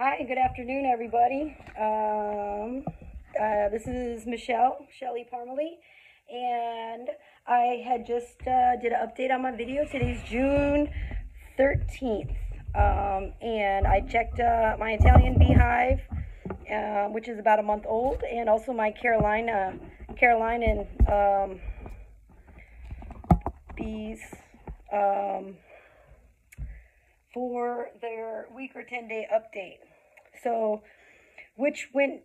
Hi, good afternoon, everybody. Um, uh, this is Michelle, Shelly Parmelee, and I had just uh, did an update on my video. Today's June 13th, um, and I checked uh, my Italian beehive, uh, which is about a month old, and also my Carolina, Carolina um, bees. Um, for their week or 10 day update. So, which went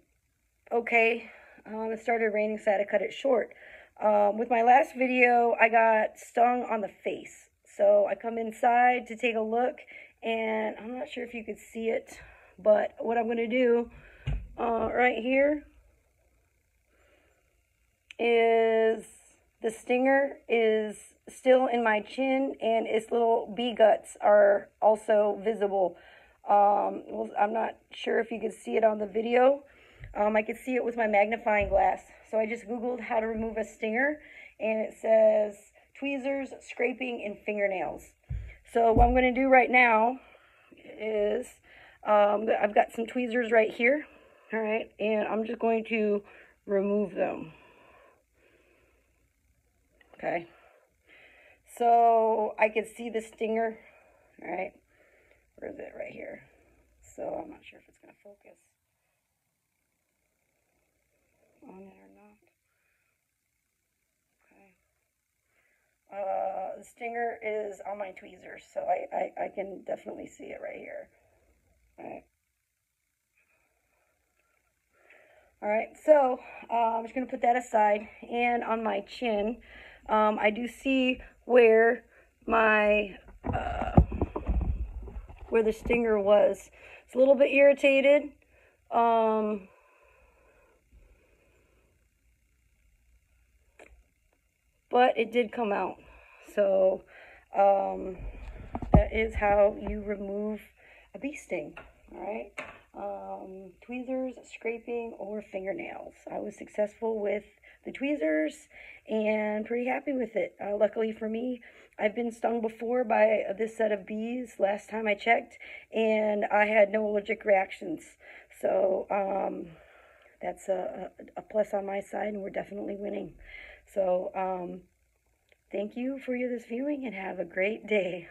okay. Um, it started raining, so I had to cut it short. Um, with my last video, I got stung on the face. So I come inside to take a look, and I'm not sure if you could see it, but what I'm going to do uh, right here is the stinger is still in my chin and its little bee guts are also visible. Um, well, I'm not sure if you can see it on the video. Um, I could see it with my magnifying glass. So I just Googled how to remove a stinger and it says tweezers, scraping, and fingernails. So what I'm going to do right now is um, I've got some tweezers right here. All right. And I'm just going to remove them. Okay. So I can see the stinger, all right? Where is it? Right here. So I'm not sure if it's going to focus on it or not. Okay. Uh, the stinger is on my tweezers, so I, I, I can definitely see it right here. All right. All right, so uh, I'm just going to put that aside. And on my chin, um, I do see where my, uh, where the stinger was. It's a little bit irritated. Um, but it did come out. So, um, that is how you remove a bee sting, all right? Um, tweezers, scraping, or fingernails. I was successful with the tweezers and pretty happy with it. Uh, luckily for me, I've been stung before by this set of bees last time I checked, and I had no allergic reactions. So um, that's a, a, plus on my side, and we're definitely winning. So um, thank you for this viewing, and have a great day.